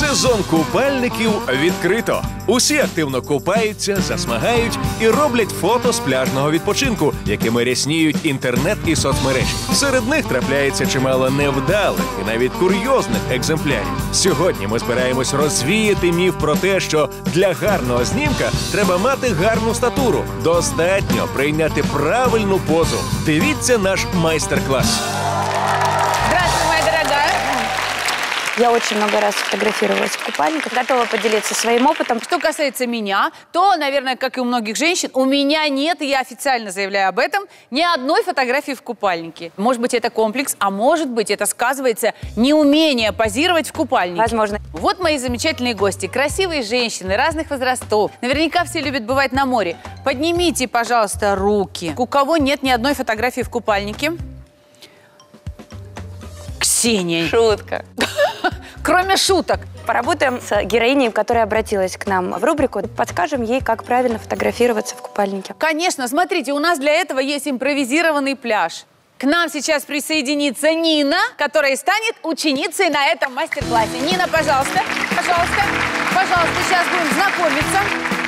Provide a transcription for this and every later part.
Сезон купальників відкрито. Усі активно купаються, засмагають і роблять фото з пляжного відпочинку, якими рясніють інтернет і соцмережі. Серед них трапляється чимало невдалих і навіть курйозних екземплярів. Сьогодні ми збираємось розвіяти міф про те, що для гарного знімка треба мати гарну статуру. Достатньо прийняти правильну позу. Дивіться наш майстер-клас. Я очень много раз фотографировалась в купальниках. Готова поделиться своим опытом. Что касается меня, то, наверное, как и у многих женщин, у меня нет, и я официально заявляю об этом, ни одной фотографии в купальнике. Может быть, это комплекс, а может быть, это сказывается неумение позировать в купальнике. Возможно. Вот мои замечательные гости, красивые женщины разных возрастов. Наверняка все любят бывать на море. Поднимите, пожалуйста, руки. У кого нет ни одной фотографии в купальнике? Ксения. Шутка. Кроме шуток. Поработаем с героиней, которая обратилась к нам в рубрику. Подскажем ей, как правильно фотографироваться в купальнике. Конечно, смотрите, у нас для этого есть импровизированный пляж. К нам сейчас присоединится Нина, которая станет ученицей на этом мастер-классе. Нина, пожалуйста, пожалуйста, пожалуйста, сейчас будем знакомиться.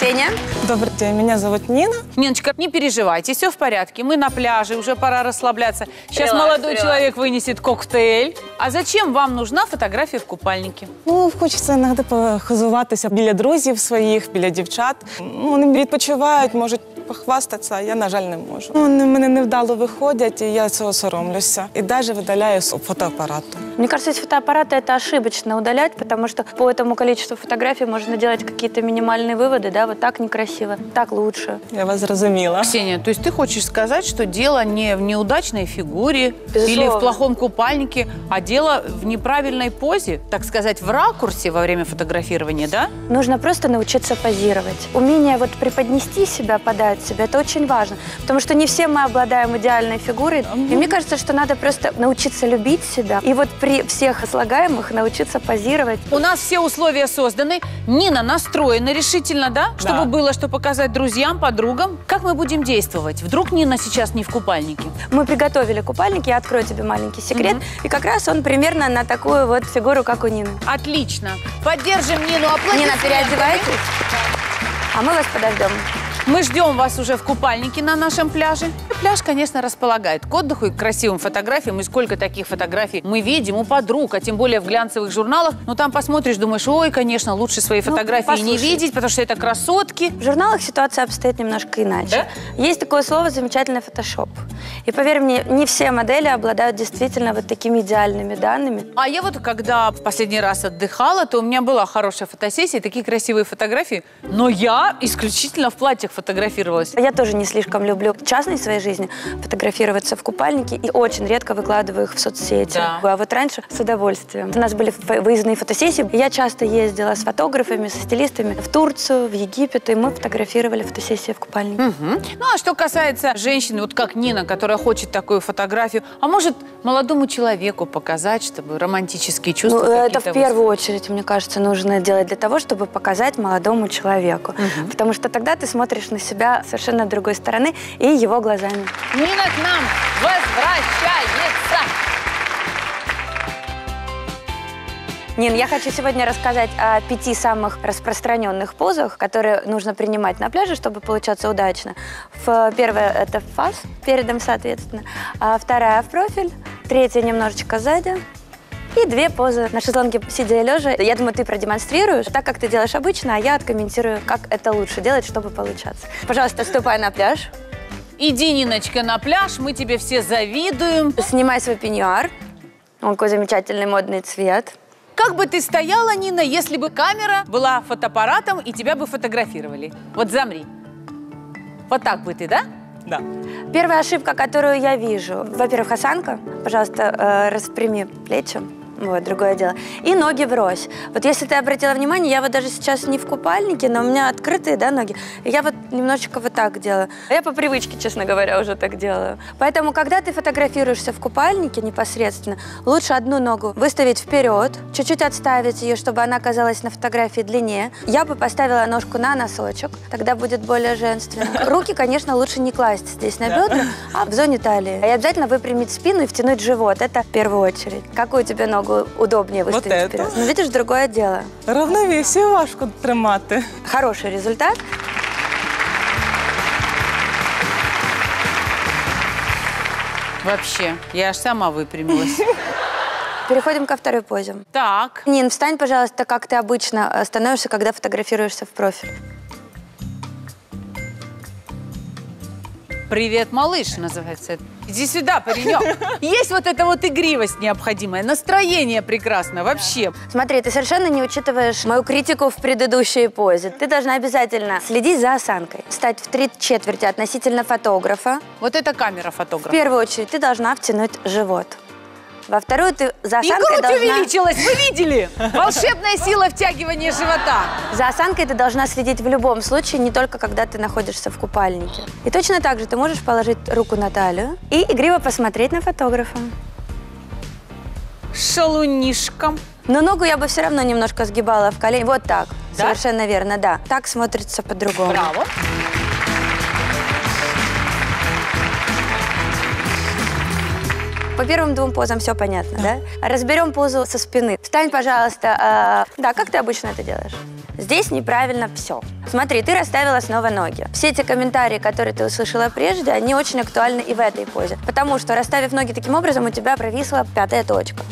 Ксения? Добрый день, меня зовут Нина. Ниночка, не переживайте, все в порядке. Мы на пляже, уже пора расслабляться. Сейчас Релакс, молодой релакс. человек вынесет коктейль. А зачем вам нужна фотография в купальнике? Ну, хочеться іноді похизуватися біля друзів своїх, біля дівчат. Ну, вони відпочивають, можуть похвастатися, а я, на жаль, не можу. Ну, Вони в мене невдало виходять, і я цього соромлюся. І навіть видаляю з фотоапарату. Мне кажется, из фотоаппарата это ошибочно удалять, потому что по этому количеству фотографий можно делать какие-то минимальные выводы, да, вот так некрасиво, так лучше. Я вас зрозуміла. Ксения, то есть ты хочешь сказать, что дело не в неудачной фигуре Безусловно. или в плохом купальнике, а дело в неправильной позе, так сказать, в ракурсе во время фотографирования, да? Нужно просто научиться позировать. Умение вот преподнести себя, подать себя, это очень важно. Потому что не все мы обладаем идеальной фигурой. И мне кажется, что надо просто научиться любить себя. И вот при всех слагаемых научиться позировать. У нас все условия созданы. Нина настроена решительно, да? Чтобы было что показать друзьям, подругам. Как мы будем действовать? Вдруг Нина сейчас не в купальнике? Мы приготовили купальник, я открою тебе маленький секрет. И как раз он примерно на такую вот фигуру, как у Нины. Отлично. Поддержим Нину. Нина, переодевайтесь. А мы вас подождем. Мы ждем вас уже в купальнике на нашем пляже. Пляж, конечно, располагает к отдыху и к красивым фотографиям. И сколько таких фотографий мы видим у подруг, а тем более в глянцевых журналах. Ну, там посмотришь, думаешь, ой, конечно, лучше свои фотографии не послушай. видеть, потому что это красотки. В журналах ситуация обстоит немножко иначе. Есть такое слово замечательный фотошоп. И поверь мне, не все модели обладают действительно вот такими идеальными данными. А я вот, когда в последний раз отдыхала, то у меня была хорошая фотосессия, такие красивые фотографии. Но я исключительно в платьях фотографировалась. Я тоже не слишком люблю в частной своей жизни фотографироваться в купальнике и очень редко выкладываю их в соцсети. Да. А вот раньше с удовольствием. У нас были выездные фотосессии. Я часто ездила с фотографами, со стилистами в Турцию, в Египет, и мы фотографировали фотосессии в купальнике. Мгм. Ну, а что касается женщины, вот как Нина, которая хочет такую фотографию, а может молодому человеку показать, чтобы романтические чувства Ну, это в первую очередь, мне кажется, нужно делать для того, чтобы показать молодому человеку. Потому что тогда ты смотришь на себя совершенно другой стороны и его глазами. Нина к нам возвращается. Нин, я хочу сегодня рассказать о пяти самых распространенных позах, которые нужно принимать на пляже, чтобы получаться удачно. Первая – это фас, передом, соответственно. А вторая – в профиль. Третья – немножечко сзади. И две позы на шезлонге сидя и лежа. Я думаю, ты продемонстрируешь так, как ты делаешь обычно, а я откомментирую, как это лучше делать, чтобы получаться. Пожалуйста, ступай на пляж, Иди, Ниночка, на пляж, мы тебе все завидуем. снимай свой пеньюар. Он какой замечательный модный цвет. Как бы ты стояла, Нина, если бы камера была фотоаппаратом и тебя бы фотографировали? Вот замри. Вот так бы ты, да? Да. Первая ошибка, которую я вижу. Во-первых, осанка. Пожалуйста, э, распрями плечи. Вот, другое дело. И ноги врозь. Вот если ты обратила внимание, я вот даже сейчас не в купальнике, но у меня открытые, да, ноги. Я вот немножечко вот так делаю. Я по привычке, честно говоря, уже так делаю. Поэтому, когда ты фотографируешься в купальнике непосредственно, лучше одну ногу выставить вперед, чуть-чуть отставить ее, чтобы она оказалась на фотографии длиннее. Я бы поставила ножку на носочек, тогда будет более женственно. Руки, конечно, лучше не класть здесь на бедра, а в зоне талии. И обязательно выпрямить спину и втянуть живот. Это в первую очередь. Какую тебе ногу ногу удобнее выставить это. вперед. Но видишь, другое дело. Равновесие важко тримати. Хороший результат. Вообще, я аж сама выпрямилась. Переходим ко второй позе. Так, Нин, встань, пожалуйста, как ты обычно э, становишься, когда фотографируешься в профиль. Привет, малыш, называется. Иди сюда, паренек. Есть вот эта вот игривость необходимая, настроение прекрасно, вообще. Смотри, ты совершенно не учитываешь мою критику в предыдущей позе. Ты должна обязательно следить за осанкой, стать в три четверти относительно фотографа. Вот это камера В фотографа. первую очередь ты должна втянуть живот. Во вторую ты за И осанкой грудь должна... увеличилась, вы видели? Волшебная сила втягивания живота. За осанкой ты должна следить в любом случае, не только когда ты находишься в купальнике. И точно так же ты можешь положить руку на талию и игриво посмотреть на фотографа. Шалунишка. Но ногу я бы все равно немножко сгибала в колени. Вот так. Да? Совершенно верно, да. Так смотрится по-другому. Браво. По первым двум позам все понятно, да? Разберем позу со спины. Встань, пожалуйста. э, да, как ты обычно это делаешь? Здесь неправильно все. Смотри, ты расставила снова ноги. Все эти комментарии, которые ты услышала прежде, они очень актуальны и в этой позе. Потому что, расставив ноги таким образом, у тебя провисла пятая точка.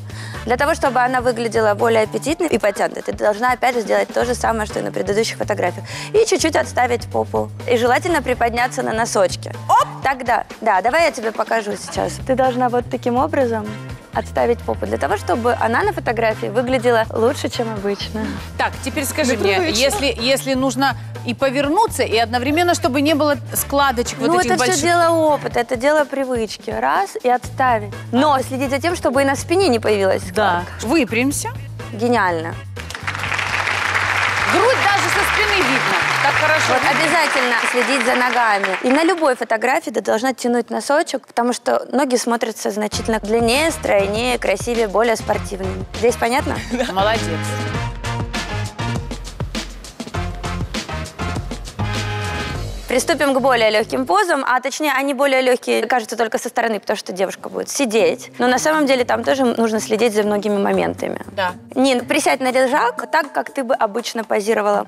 Для того, чтобы она выглядела более аппетитной и потянутой, ты должна опять же сделать то же самое, что и на предыдущих фотографиях. И чуть-чуть отставить попу. И желательно приподняться на носочки. Оп! Тогда, да, давай я тебе покажу сейчас. Ты должна вот таким образом отставить попу, для того, чтобы она на фотографии выглядела лучше, чем обычно. Так, теперь скажи мне, если, если нужно и повернуться, и одновременно, чтобы не было складочек вот ну, этих это больших. все дело опыта, это дело привычки. Раз и отставить. Но следить за тем, чтобы и на спине не появилась Да. складка. Выпрямся. Гениально. Хорошо. Вот обязательно следить за ногами. И на любой фотографии ты должна тянуть носочек, потому что ноги смотрятся значительно длиннее, стройнее, красивее, более спортивными. Здесь понятно? Молодец. Приступим к более легким позам, а точнее они более легкие кажутся только со стороны, потому что девушка будет сидеть. Но на самом деле там тоже нужно следить за многими моментами. Да. Нин, присядь на лежак так, как ты бы обычно позировала.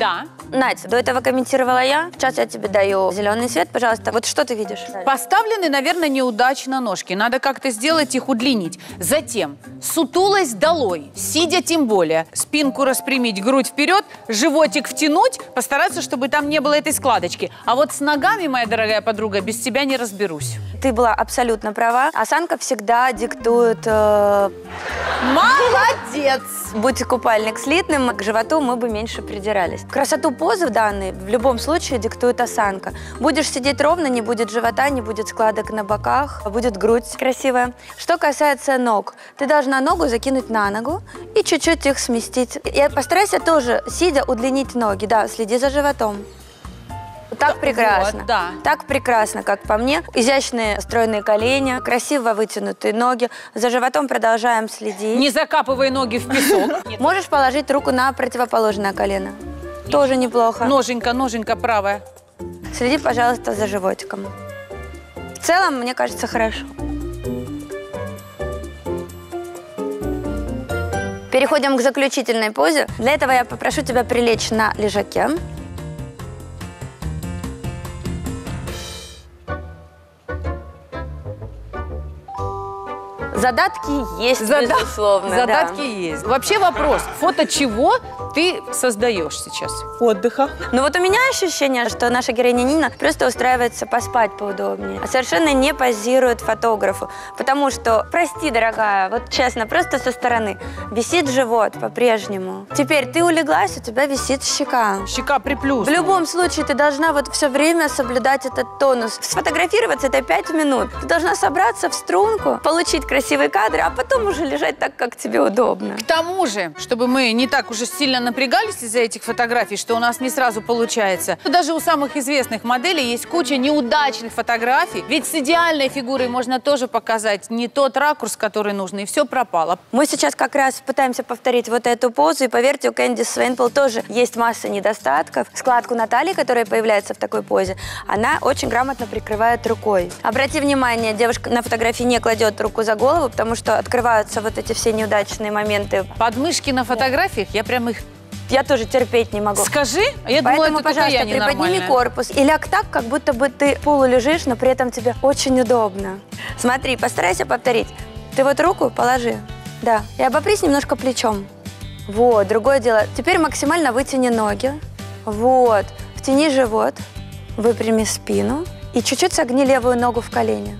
Да. Надь, до этого комментировала я. Сейчас я тебе даю зеленый свет, пожалуйста. Вот что ты видишь? Поставлены, наверное, неудачно ножки. Надо как-то сделать их, удлинить. Затем сутулость долой, сидя тем более. Спинку распрямить, грудь вперед, животик втянуть, постараться, чтобы там не было этой складочки. А вот с ногами, моя дорогая подруга, без тебя не разберусь. Ты была абсолютно права. Осанка всегда диктует... э, Молодец! будь купальник слитным, к животу мы бы меньше придирались. Красоту позы в данной в любом случае диктует осанка. Будешь сидеть ровно, не будет живота, не будет складок на боках, будет грудь красивая. Что касается ног, ты должна ногу закинуть на ногу и чуть-чуть их сместить. И постарайся тоже, сидя, удлинить ноги. Да, следи за животом. Так прекрасно. Вот, да. Так прекрасно, как по мне. Изящные стройные колени, красиво вытянутые ноги. За животом продолжаем следить. Не закапывай ноги в песок. Можешь положить руку на противоположное колено. Тоже неплохо. Ноженька, ноженька правая. Следи, пожалуйста, за животиком. В целом, мне кажется, хорошо. Переходим к заключительной позе. Для этого я попрошу тебя прилечь на лежаке. Задатки есть, Зада- безусловно. да. Задатки есть. Вообще вопрос, фото чего ты создаешь сейчас? Отдиха. Ну вот у меня ощущение, что наша героиня Нина просто устраивается поспать поудобнее. а Совершенно не позирует фотографу. Потому что, прости, дорогая, вот честно, просто со стороны висит живот по-прежнему. Теперь ты улеглась, у тебя висит щека. Щека приплюс. В любом случае ты должна вот все время соблюдать этот тонус. Сфотографироваться это 5 минут. Ты должна собраться в струнку, получить красивые кадры, а потом уже лежать так, как тебе удобно. К тому же, чтобы мы не так уже сильно напрягались из-за этих фотографий, что у нас не сразу получается, даже у самых известных моделей есть куча неудачных фотографий. Ведь с идеальной фигурой можно тоже показать не тот ракурс, который нужно, и все пропало. Мы сейчас как раз пытаемся повторить вот эту позу, и поверьте, у Кэнди Свенпл тоже есть масса недостатков. Складку Натальи, которая появляется в такой позе, она очень грамотно прикрывает рукой. Обрати внимание, девушка на фотографии не кладет руку за голову, потому что открываются вот эти все неудачные моменты. Подмышки на фотографиях, я прям их... Я тоже терпеть не могу. Скажи, а я думала, Поэтому, это только пожалуйста, приподними корпус и ляг так, как будто бы ты полулежишь, но при этом тебе очень удобно. Смотри, постарайся повторить. Ты вот руку положи, да, и обопрись немножко плечом. Вот, другое дело. Теперь максимально вытяни ноги. Вот, втяни живот, выпрями спину и чуть-чуть согни левую ногу в колени.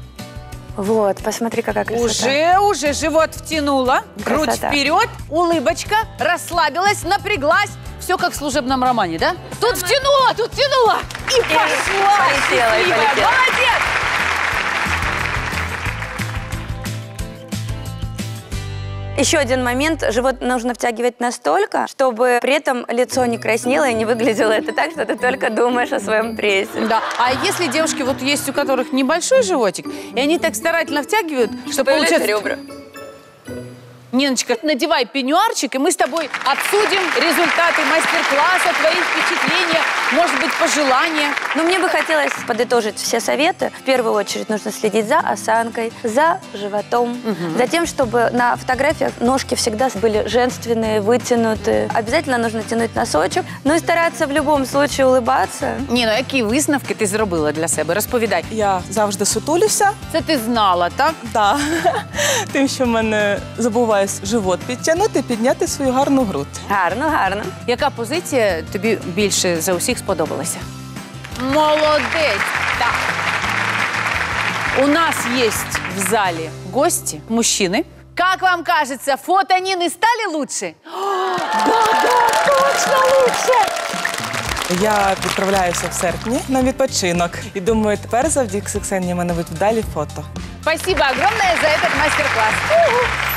Вот, посмотри, какая красота. Уже, уже живот втянула, грудь Красота. вперед, улыбочка, расслабилась, напряглась. Все как в служебном романе, да? Тут втянула, тут втянула. И, пошла. полетела, и полетела. Молодец. Еще один момент. Живот нужно втягивать настолько, чтобы при этом лицо не краснело и не выглядело это так, что ты только думаешь о своем прессе. Да. А если девушки, вот есть у которых небольшой животик, и они так старательно втягивают, что получается... ребра. Ниночка, надевай пеньюарчик, и мы с тобой обсудим результаты мастер-класса, твои впечатления, может быть, пожелания. Но мне бы хотелось подытожить все советы. В первую очередь нужно следить за осанкой, за животом, за тем, чтобы на фотографиях ножки всегда были женственные, вытянутые. Обязательно нужно тянуть носочек, ну и стараться в любом случае улыбаться. Ні, ну які висновки ти зробила для себе? Розповідай. Я завжди сутулюся, Це ти знала, так? да. тим, що в мене забуваюсь живот підтягнути, підняти свою гарну грудь. Гарно, гарно. Яка позиція тобі більше за усіх сподобалася? Молодець! Так. У нас есть в зале гости, мужчины. Как вам кажется, фото Нины стали лучше? Да-да, точно лучше! Я відправляюся в серпні на відпочинок і думаю, тепер завдяки Ксенії в мене будуть вдалі фото. Спасибо огромное за этот мастер-класс.